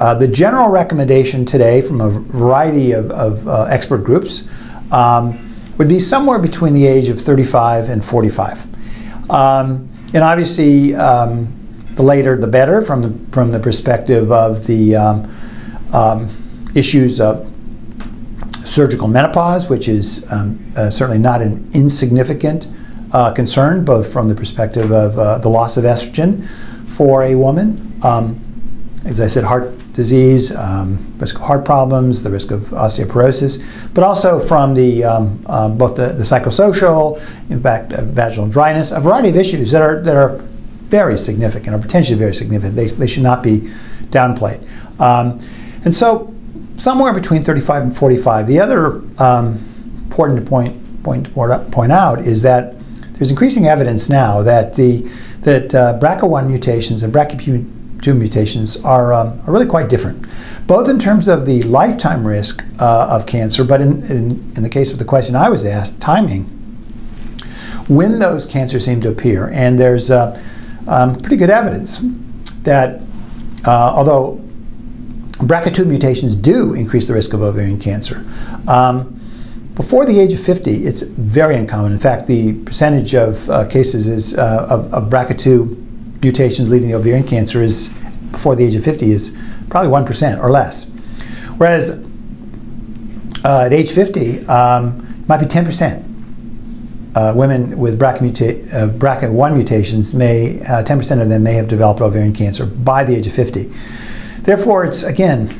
Uh, the general recommendation today from a variety of, of uh, expert groups um, would be somewhere between the age of 35 and 45. Um, and obviously, um, the later the better from the, from the perspective of the um, um, issues of surgical menopause, which is um, uh, certainly not an insignificant uh, concern, both from the perspective of uh, the loss of estrogen for a woman. As I said, heart disease, um, risk of heart problems, the risk of osteoporosis, but also from the um, uh, both the, the, psychosocial, in fact, uh, vaginal dryness, a variety of issues that are that are very significant or potentially very significant. They, they should not be downplayed. Um, and so, somewhere between 35 and 45. The other um, important point, point, point out is that there's increasing evidence now that the that uh, BRCA1 mutations and BRCA2 mutations are, um, are really quite different, both in terms of the lifetime risk uh, of cancer, but in, in, in the case of the question I was asked, timing, when those cancers seem to appear. And there's uh, um, pretty good evidence that uh, although BRCA2 mutations do increase the risk of ovarian cancer. Um, before the age of 50, it's very uncommon. In fact, the percentage of uh, cases is, uh, of, of, BRCA2 mutations leading to ovarian cancer is before the age of 50 is probably 1% or less. Whereas uh, at age 50, um, it might be 10%. Uh, women with BRCA, muta uh, BRCA1 mutations may, 10% uh, of them may have developed ovarian cancer by the age of 50. Therefore, it's again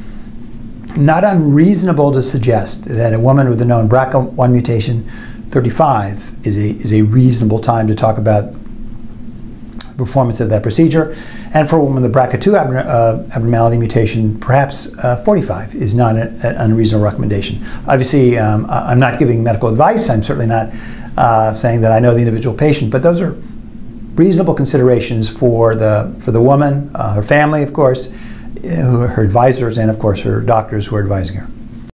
not unreasonable to suggest that a woman with a known BRCA1 mutation 35 is a, is a reasonable time to talk about performance of that procedure. And for a woman with a BRCA2 uh, abnormality mutation, perhaps uh, 45 is not an, unreasonable recommendation. Obviously, um, I'm not giving medical advice. I'm certainly not uh, saying that I know the individual patient, but those are reasonable considerations for the, for the woman, uh, her family, of course, her advisors, and of course her doctors who are advising her.